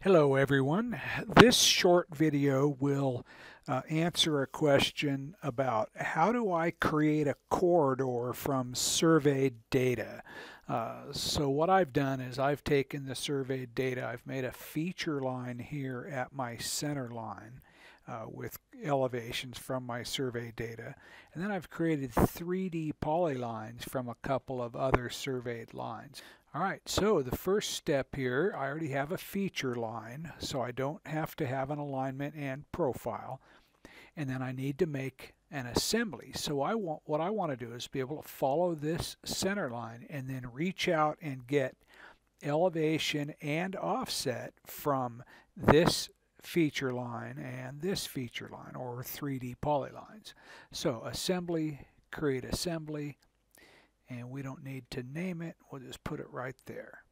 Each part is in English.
Hello everyone. This short video will uh, answer a question about how do I create a corridor from surveyed data. Uh, so what I've done is I've taken the surveyed data, I've made a feature line here at my center line uh, with elevations from my survey data. And then I've created 3D polylines from a couple of other surveyed lines. All right, so the first step here, I already have a feature line, so I don't have to have an alignment and profile. And then I need to make an assembly. So I want what I want to do is be able to follow this center line and then reach out and get elevation and offset from this feature line and this feature line or 3D polylines. So assembly, create assembly, and we don't need to name it, we'll just put it right there.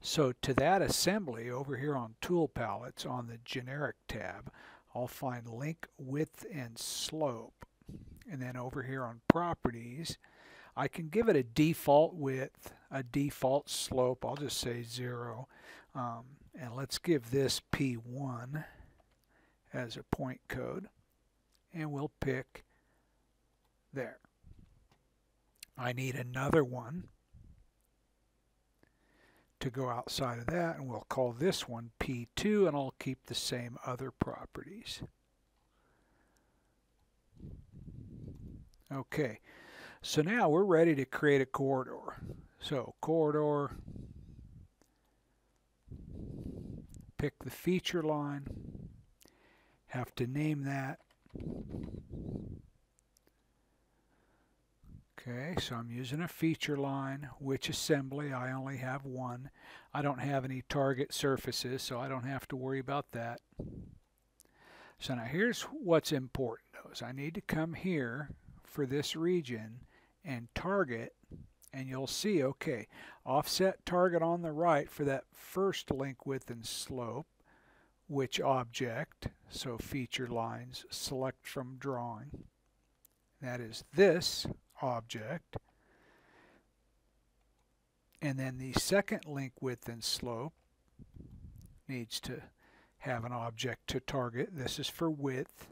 So to that assembly over here on tool palettes on the generic tab, I'll find link width and slope. And then over here on properties, I can give it a default width, a default slope. I'll just say zero. Um, and let's give this P1 as a point code. And we'll pick there. I need another one to go outside of that and we'll call this one P2 and I'll keep the same other properties. Okay, so now we're ready to create a corridor. So corridor, pick the feature line, have to name that. Okay, so I'm using a feature line, which assembly, I only have one. I don't have any target surfaces, so I don't have to worry about that. So now here's what's important though, is I need to come here for this region and target, and you'll see, okay, offset target on the right for that first link width and slope, which object, so feature lines, select from drawing. That is this object. And then the second link width and slope needs to have an object to target. This is for width.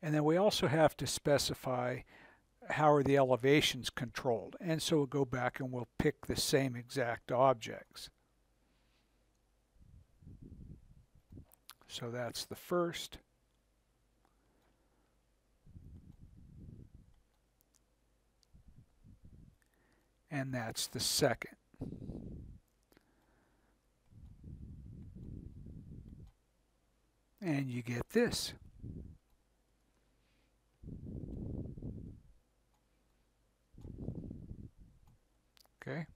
And then we also have to specify how are the elevations controlled. And so we'll go back and we'll pick the same exact objects. So that's the first. and that's the second. And you get this. Okay.